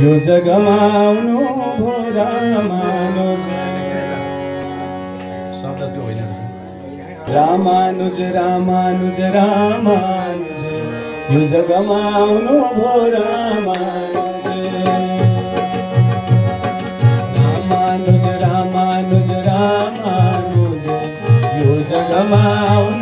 यो जगमा आउनु भो रामानुज रामानुज रामानुज रामानुज यो जगमा आउनु भो रामानुज रामानुज रामानुज रामानुज यो जगमा आउनु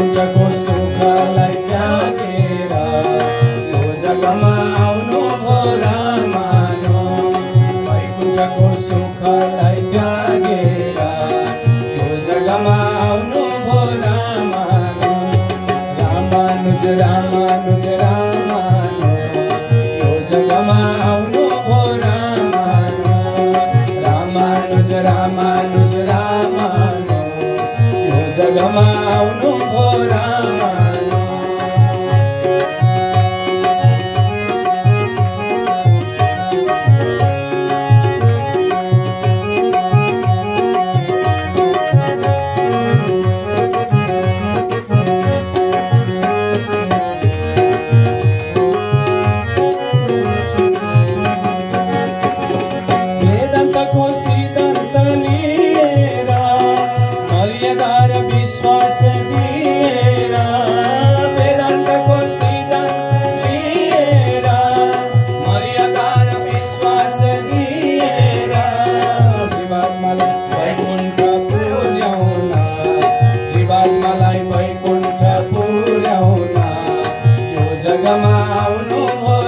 पूजा uno por. I Sagamau no wa